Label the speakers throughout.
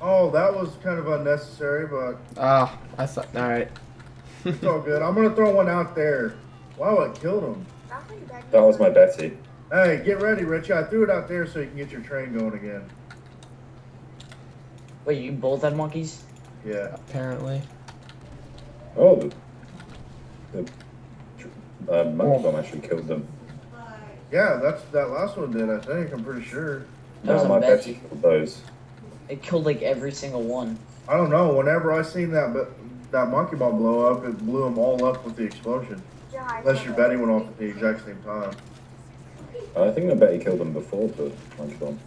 Speaker 1: Oh, that was kind of unnecessary, but
Speaker 2: Ah, I thought. All right.
Speaker 1: it's all good. I'm gonna throw one out there. Wow, it killed him.
Speaker 3: That was my Betsy.
Speaker 1: Hey, get ready, Richie. I threw it out there so you can get your train going again.
Speaker 4: Wait, you both have monkeys?
Speaker 1: Yeah.
Speaker 2: Apparently.
Speaker 3: Oh, the, the uh, monkey bomb actually killed them.
Speaker 1: Yeah, that's that last one did. I think. I'm pretty sure.
Speaker 4: That was
Speaker 3: No,
Speaker 4: a
Speaker 3: my
Speaker 4: Betty.
Speaker 3: Betty killed those.
Speaker 4: It killed like every single one.
Speaker 1: I don't know. Whenever I seen that but that monkey ball blow up, it blew them all up with the explosion. Unless your Betty went off at the exact same time.
Speaker 3: I think my Betty killed them before the monkey bomb.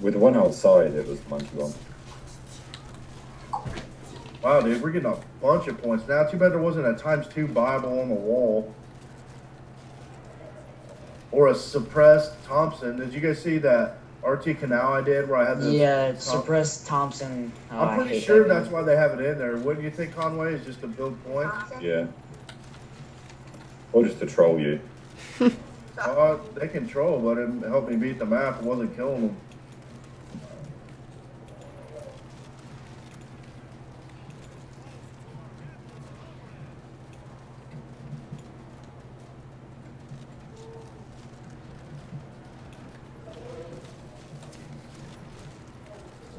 Speaker 3: With the one outside, it was the monkey bomb.
Speaker 1: Wow, dude, we're getting a bunch of points now. Too bad there wasn't a times two Bible on the wall. Or a suppressed Thompson. Did you guys see that RT Canal I did where I had the
Speaker 4: Yeah,
Speaker 1: Tom-
Speaker 4: suppressed Thompson. Oh, I
Speaker 1: I'm pretty sure
Speaker 4: that
Speaker 1: that's why they have it in there. Wouldn't you think, Conway? Is just to build points?
Speaker 3: Yeah. Or just to troll you.
Speaker 1: Uh, they control, but it helped me beat the map. It wasn't killing them.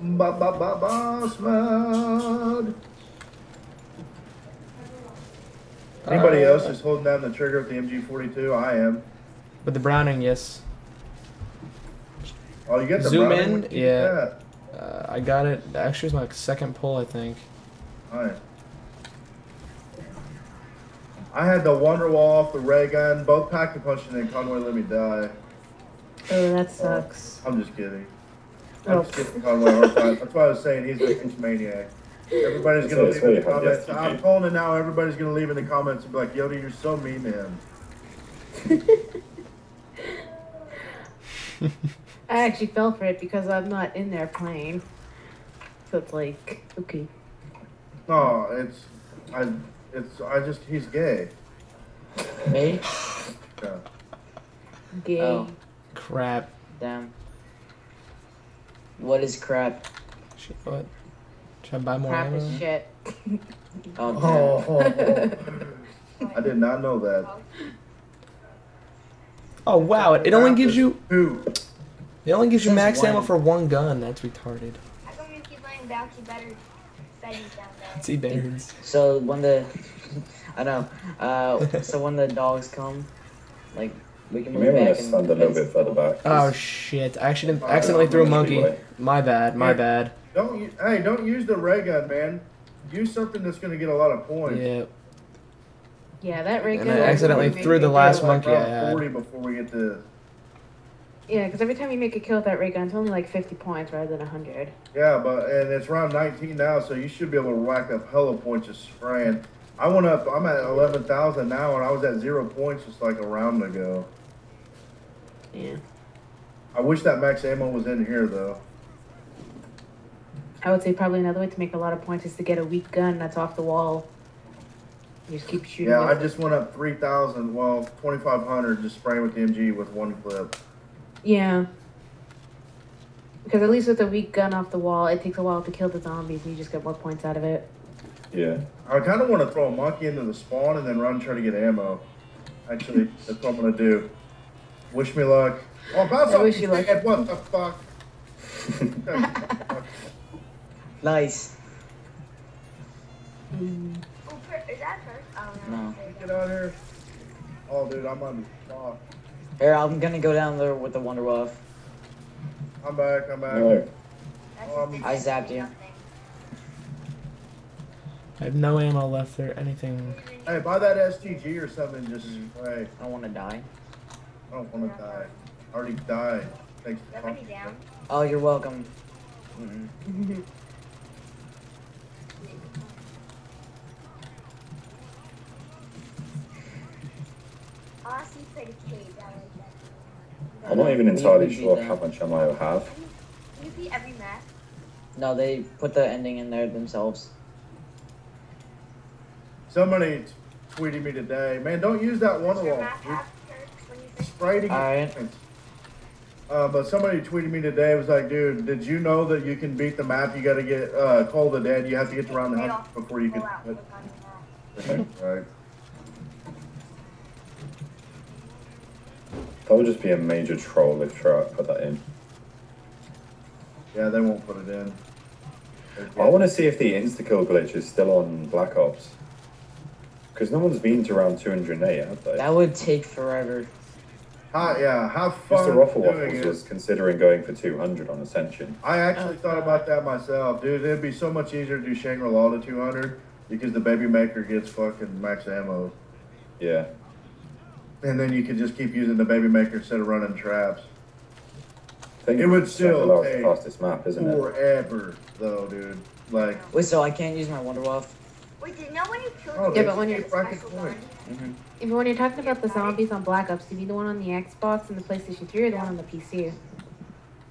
Speaker 1: Ba ba ba boss mode. Anybody
Speaker 2: Uh,
Speaker 1: else is holding down the trigger with the MG42? I am.
Speaker 2: With the Browning, yes.
Speaker 1: Oh, you got the
Speaker 2: Zoom
Speaker 1: Browning
Speaker 2: in? Yeah. Uh, I got it. Actually, it was my second pull, I think.
Speaker 1: Alright. I had the Wunderwaffe off the ray gun, both packing punching and then Conway let me die.
Speaker 5: Oh, that sucks.
Speaker 1: I'm just kidding. I'm just giving Conway a hard time. That's why I was saying he's a he's a maniac. Everybody's gonna leave in the comments. I'm calling it now. Everybody's gonna leave in the comments and be like, Yoda, you're so mean to him.
Speaker 5: I actually fell for it because I'm not in there playing. So it's like, okay.
Speaker 1: No, it's I it's I just he's gay.
Speaker 4: Me?
Speaker 1: Yeah.
Speaker 5: Gay.
Speaker 4: Oh,
Speaker 2: Crap.
Speaker 4: damn. What is crap?
Speaker 2: Shit, what? Should I buy more
Speaker 5: Crap
Speaker 2: ammo?
Speaker 5: is shit.
Speaker 4: Oh, damn.
Speaker 1: Oh, I did not know that.
Speaker 2: Oh wow! It, it only gives you
Speaker 1: Who?
Speaker 2: it only gives you
Speaker 4: Says
Speaker 2: max ammo for one gun. That's retarded.
Speaker 6: How come you keep letting Bouncy better Betty's down there?
Speaker 2: See birds.
Speaker 4: So when the, I know. Uh, so when the dogs come, like we can
Speaker 3: You
Speaker 4: move
Speaker 3: may
Speaker 4: back
Speaker 3: to
Speaker 4: and.
Speaker 3: stand a little bit further back.
Speaker 2: Oh shit! I accident accidentally threw a monkey. My bad. My bad.
Speaker 1: Don't hey, don't use the ray gun, man. Use something that's gonna get a lot of points.
Speaker 2: Yeah.
Speaker 5: Yeah, that ray gun.
Speaker 2: And
Speaker 5: gun.
Speaker 2: I accidentally
Speaker 5: made
Speaker 2: threw the last
Speaker 5: like-
Speaker 2: monkey I had.
Speaker 1: Forty before we get to.
Speaker 5: Yeah, because every time you make a kill with that ray gun, it's only like 50 points rather than 100.
Speaker 1: Yeah, but and it's round 19 now, so you should be able to rack up hella points just spraying. I went up. I'm at 11,000 now, and I was at zero points just like a round ago.
Speaker 5: Yeah.
Speaker 1: I wish that max ammo was in here though.
Speaker 5: I would say probably another way to make a lot of points is to get a weak gun that's off the wall. You just keep shooting.
Speaker 1: Yeah, I
Speaker 5: it.
Speaker 1: just went up 3,000. Well, 2,500 just spraying with the MG with one clip.
Speaker 5: Yeah. Because at least with a weak gun off the wall, it takes a while to kill the zombies, and you just get more points out of it.
Speaker 3: Yeah.
Speaker 1: I kind of want to throw a monkey into the spawn and then run and try to get ammo. Actually, that's what I'm gonna do. Wish me luck. Oh, bounce
Speaker 5: I
Speaker 1: off,
Speaker 5: wish you luck.
Speaker 1: dickhead. What the fuck?
Speaker 4: Nice.
Speaker 5: Mm.
Speaker 6: Oh, is that first? Oh, no.
Speaker 4: No.
Speaker 1: Get out here. Oh, dude, I'm on the spot.
Speaker 4: Here, I'm gonna go down there with the Wunderwaffe.
Speaker 1: I'm back. I'm back.
Speaker 3: No.
Speaker 6: That's
Speaker 1: Um,
Speaker 6: just
Speaker 4: I zapped you.
Speaker 6: Nothing.
Speaker 2: I have no ammo left or Anything?
Speaker 1: Hey, buy that STG or something. Just mm. spray.
Speaker 4: I don't want to die.
Speaker 1: I don't want to die. I already died. Thanks.
Speaker 6: Is everybody down?
Speaker 4: Oh, you're welcome.
Speaker 6: I see. I that.
Speaker 3: I'm not even entirely sure
Speaker 4: them.
Speaker 3: how much ammo I have.
Speaker 6: Can you beat every map?
Speaker 4: No, they put the ending in there themselves.
Speaker 1: Somebody t- tweeted me today. Man, don't use that one
Speaker 6: Does your
Speaker 1: wall.
Speaker 6: map have perks?
Speaker 1: spray to get
Speaker 4: Alright.
Speaker 1: points. Uh, but somebody tweeted me today. Was like, dude, did you know that you can beat the map? You got to get uh, Call the Dead. You have to get to round the house before you can.
Speaker 6: Pull out,
Speaker 1: Right.
Speaker 6: look on the map.
Speaker 3: That would just be a major troll if Trout put that in.
Speaker 1: Yeah, they won't put it in.
Speaker 3: I want to see if the insta-kill glitch is still on Black Ops. Because no one's been to round 208, have they?
Speaker 4: That would take forever.
Speaker 1: How, yeah, have fun
Speaker 3: Mr. Ruffle Waffles was considering going for 200 on Ascension.
Speaker 1: I actually
Speaker 4: Oh,
Speaker 1: thought
Speaker 4: God.
Speaker 1: about that myself, dude. It'd be so much easier to do Shangri-La to 200 because the baby maker gets fucking max ammo,
Speaker 3: Yeah.
Speaker 1: and then you can just keep using the baby maker instead of running traps.
Speaker 3: I think
Speaker 1: It would still
Speaker 3: Shangri-La the
Speaker 1: take
Speaker 3: fastest map, isn't it?
Speaker 1: Forever, though, dude. Like,
Speaker 4: Wait, so I can't use my Wunderwaffe?
Speaker 6: Wait, did you know when you killed
Speaker 1: Oh,
Speaker 6: the
Speaker 1: Yeah,
Speaker 5: but when
Speaker 6: you
Speaker 5: you're-
Speaker 1: bracket point.
Speaker 4: Mm-hmm.
Speaker 5: If when you're talking about the zombies on Black Ops, you be the one on the Xbox and the PlayStation 3 or the one on the PC?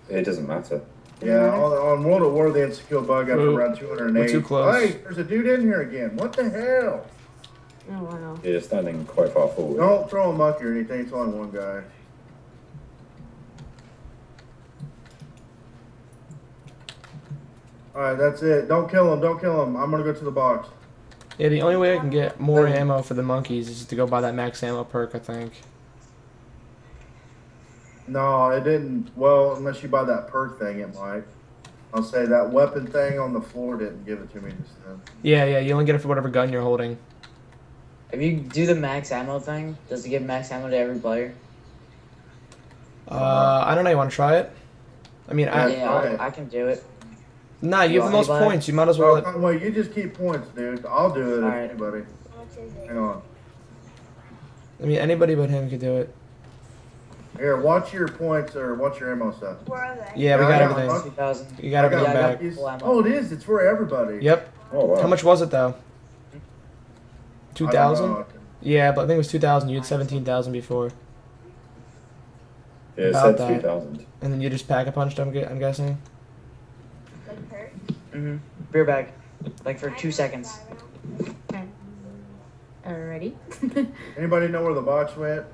Speaker 3: It doesn't matter.
Speaker 1: yeah, on, on World at War, the insta kill bug after
Speaker 2: Ooh,
Speaker 1: around 208.
Speaker 2: we're too close.
Speaker 1: Hey, there's a dude in here again. What the hell?
Speaker 5: Oh wow.
Speaker 3: You're standing quite far forward.
Speaker 1: Don't throw a monkey or anything. It's only one guy. All right, that's it. Don't kill him. Don't kill him. I'm gonna go to the box.
Speaker 2: Yeah, the only way I can get more ammo for the monkeys is to go buy that max ammo perk, I think.
Speaker 1: No, it didn't. Well, unless you buy that perk thing, it might. I'll say that weapon thing on the floor didn't give it to me this time.
Speaker 2: Yeah, yeah, you only get it for whatever gun you're holding.
Speaker 4: If you do the max ammo thing, does it give max ammo to every player?
Speaker 2: Uh, I don't know. You want to try it? I mean, I,
Speaker 4: yeah. I, I can do it.
Speaker 2: Nah, you have the most
Speaker 4: Anybody?
Speaker 2: points. You might as well.
Speaker 1: Oh,
Speaker 2: Let,
Speaker 1: wait, you just keep points, dude. I'll do it
Speaker 4: Alright.
Speaker 1: anybody.
Speaker 6: How much is it?
Speaker 1: Hang on.
Speaker 2: I mean, anybody but him could do it.
Speaker 1: Here, watch your points or watch your ammo stuff.
Speaker 6: Where are they?
Speaker 2: Yeah, we got
Speaker 1: got
Speaker 2: everything.
Speaker 1: one.
Speaker 4: 2000.
Speaker 2: You got
Speaker 1: I
Speaker 2: everything
Speaker 4: I got
Speaker 2: back.
Speaker 1: these-
Speaker 4: full ammo.
Speaker 1: Oh, it is. It's for everybody.
Speaker 2: Yep.
Speaker 3: Oh, wow.
Speaker 2: How much was it though? Two
Speaker 1: I don't
Speaker 2: thousand.
Speaker 1: know.
Speaker 2: Yeah, but I think it was two thousand. You had seventeen thousand before,
Speaker 3: Yeah, it
Speaker 2: About
Speaker 3: said 2,000.
Speaker 2: and then you just pack a punch. I'm, gu- I'm guessing.
Speaker 6: Like her?
Speaker 4: Mm-hmm. Beer bag. Like for two seconds.
Speaker 5: Okay. Alrighty.
Speaker 1: Anybody know where the box went?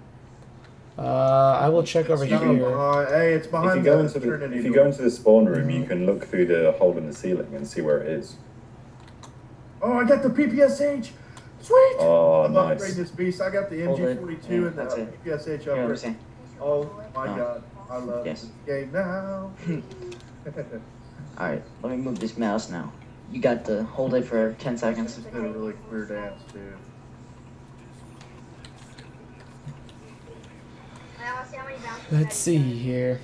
Speaker 2: Uh, I will check over
Speaker 1: It's
Speaker 2: here.
Speaker 1: behind. Hey, it's
Speaker 3: If you
Speaker 1: behind
Speaker 3: go
Speaker 1: the
Speaker 3: into the
Speaker 1: Trinity
Speaker 3: if you
Speaker 1: door.
Speaker 3: go into the spawn room,
Speaker 2: Mm-hmm.
Speaker 3: you can look through the hole in the ceiling and see where it is.
Speaker 1: Oh, I got the PPSH. Sweet.
Speaker 3: Oh,
Speaker 1: I'm
Speaker 3: nice.
Speaker 1: upgrading this beast. I got the MG42
Speaker 4: Yeah,
Speaker 1: and the
Speaker 4: that's.
Speaker 1: PPSH
Speaker 4: Here,
Speaker 1: upgrade.
Speaker 4: see.
Speaker 1: Oh my
Speaker 4: Oh.
Speaker 1: god, I love
Speaker 4: Yes.
Speaker 1: this game now.
Speaker 4: Alright, let me move this mouse now. You got to hold it for 10 seconds.
Speaker 1: This did a really clear dance too.
Speaker 6: I want see how many bounces
Speaker 2: Let's see here.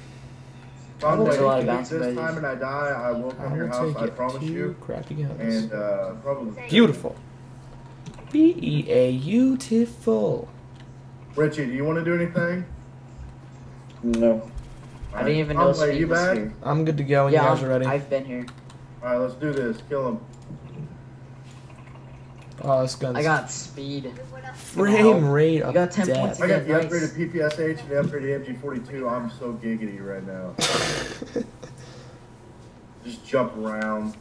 Speaker 1: If I'm
Speaker 4: There's a lot of
Speaker 1: dead
Speaker 4: bouncing
Speaker 1: this
Speaker 4: babies.
Speaker 1: time and I die, I will
Speaker 2: I
Speaker 1: come to your house.
Speaker 2: take
Speaker 1: I
Speaker 2: it.
Speaker 1: promise
Speaker 2: Two
Speaker 1: you.
Speaker 2: crappy guns.
Speaker 1: And uh, probably
Speaker 2: Beautiful. B E A beautiful.
Speaker 1: Richie, do you want to do anything?
Speaker 3: No.
Speaker 4: I didn't even know
Speaker 1: Conway,
Speaker 4: Steve
Speaker 1: you
Speaker 4: was
Speaker 1: back?
Speaker 4: here.
Speaker 2: I'm good to go when
Speaker 4: Yeah,
Speaker 2: you guys are ready.
Speaker 4: I've been here.
Speaker 1: All right, let's do this. Kill him.
Speaker 2: Oh, this gun's
Speaker 4: I got speed.
Speaker 6: do. What else?
Speaker 2: frame rate of
Speaker 4: got 10
Speaker 2: death.
Speaker 4: points.
Speaker 1: I got the
Speaker 4: Nice.
Speaker 1: upgraded PPSH and the upgraded MG42. I'm so giggity right now. Just jump around,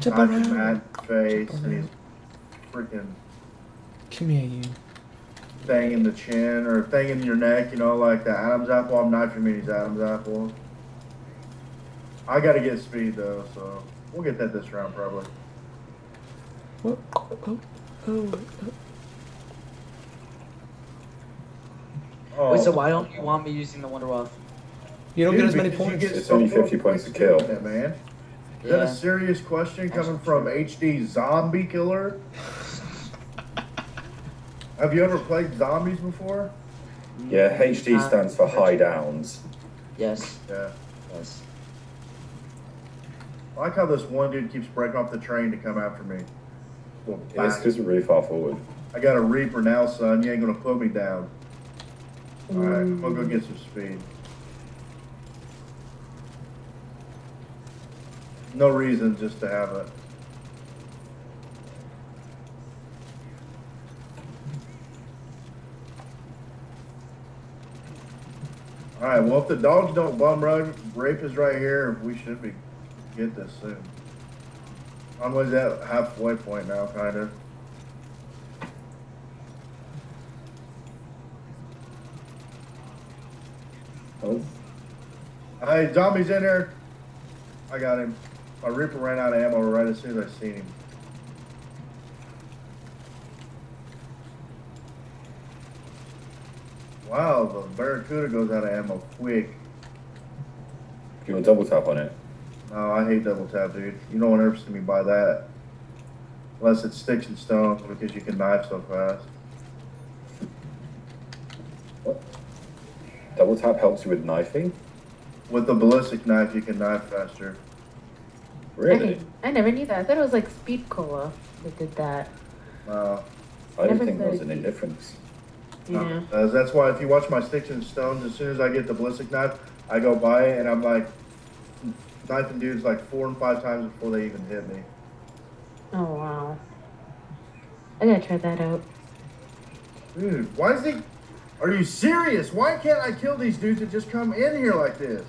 Speaker 2: Jump
Speaker 1: dodge
Speaker 2: around.
Speaker 1: Matt's face, and he's freaking
Speaker 2: Come here, you.
Speaker 1: Thing in the chin or thing in your neck, you know, like the Adam's apple. I'm knifing me, he's Adam's apple. I gotta get speed though, so we'll get that this round probably.
Speaker 2: Oh, oh, oh.
Speaker 1: Oh,
Speaker 4: Wait, so oh. why don't you want me using the Wunderwaffe?
Speaker 2: You don't get as many points.
Speaker 3: It's only 50 points to kill.
Speaker 1: It, man. Is that a serious question coming from HD Zombie Killer? Have you ever played zombies before?
Speaker 3: Yeah, HD
Speaker 4: Uh,
Speaker 3: stands for high downs.
Speaker 4: Yes.
Speaker 1: Yeah.
Speaker 4: Yes.
Speaker 1: I like how this one dude keeps breaking off the train to come after me. Little
Speaker 3: Yeah, it's
Speaker 1: bastard.
Speaker 3: because we're really far forward.
Speaker 1: I got a Reaper now, son. You ain't gonna put me down. Alright, I'm gonna go get some speed. No reason just to have it. Alright, well if the dogs don't bum run, rape is right here. We should be get this soon. I'm always at halfway point now, kinda.
Speaker 3: Oh,
Speaker 1: Hey, zombies in there. I got him. My Reaper ran out of ammo right as soon as I seen him. Wow, the Barracuda goes out of ammo quick.
Speaker 3: do you want double tap on it?
Speaker 1: No, I hate double tap, dude. You don't want to see me buy that. Unless it's sticks and stones because you can knife so fast.
Speaker 3: Double tap helps you with knifing?
Speaker 1: With the ballistic knife, you can knife faster.
Speaker 3: Really?
Speaker 5: Okay, I never knew that. I thought it was like Speed Cola that did that.
Speaker 1: Uh,
Speaker 3: I don't think there was
Speaker 5: said-
Speaker 3: any difference.
Speaker 5: Yeah.
Speaker 1: Uh, that's why if you watch my sticks and stones, as soon as I get the ballistic knife, I go by it and I'm like knifing dudes like four and five times before they even hit me.
Speaker 5: Oh wow. I gotta try that out.
Speaker 1: Dude, why is he? Are you serious? Why can't I kill these dudes that just come in here like this?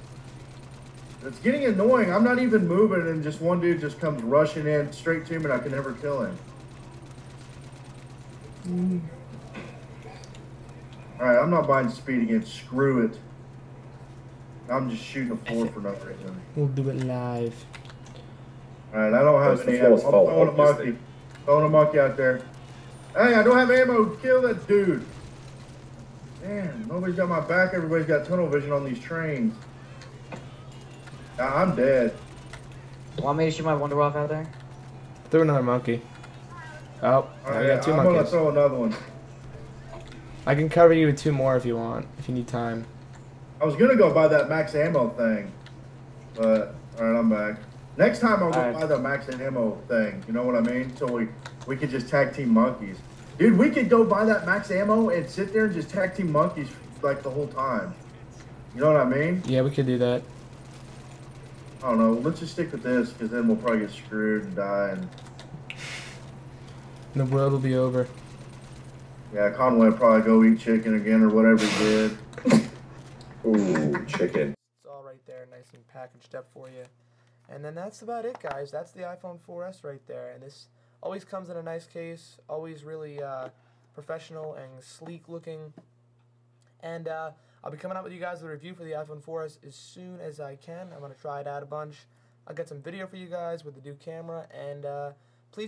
Speaker 1: It's getting annoying. I'm not even moving, and just one dude just comes rushing in straight to me, and I can never kill him. All right, I'm not buying speed again. Screw it. I'm just shooting a floor for no reason.
Speaker 2: We'll do it live.
Speaker 1: All right, I don't have
Speaker 3: That's
Speaker 1: any ammo. I'm
Speaker 3: floor's fault,
Speaker 1: throwing a monkey. Throwing a monkey out there. Hey, I don't have ammo. Kill that dude. Man, nobody's got my back. Everybody's got tunnel vision on these trains. I'm dead.
Speaker 4: Want me to shoot my Wonder Rock out there?
Speaker 2: Throw another monkey. Oh,
Speaker 1: All
Speaker 2: I got two
Speaker 1: I'm gonna
Speaker 2: monkeys.
Speaker 1: throw another one.
Speaker 2: I can cover you with two more if you want, if you need time.
Speaker 1: I was gonna go buy that max ammo thing, but all right, I'm back. Next time I'll go
Speaker 4: right.
Speaker 1: buy the max ammo thing. You know what I mean? So we we could just tag team monkeys, dude. We could go buy that max ammo and sit there and just tag team monkeys like the whole time. You know what I mean?
Speaker 2: Yeah, we could do that.
Speaker 1: I don't know. Let's just stick with this because then we'll probably get screwed and die. And
Speaker 2: The world will be over.
Speaker 1: Yeah, Conway will probably go eat chicken again or whatever he did.
Speaker 3: Ooh, chicken.
Speaker 2: It's all right there, nice and packaged up for you. And then that's about it, guys. That's the iPhone 4S right there. And this always comes in a nice case, always really uh, professional and sleek looking. And uh, I'll be coming out with you guys with a review for the iPhone 4S as soon as I can. I'm going to try it out a bunch. I'll get some video for you guys with the new camera. And uh,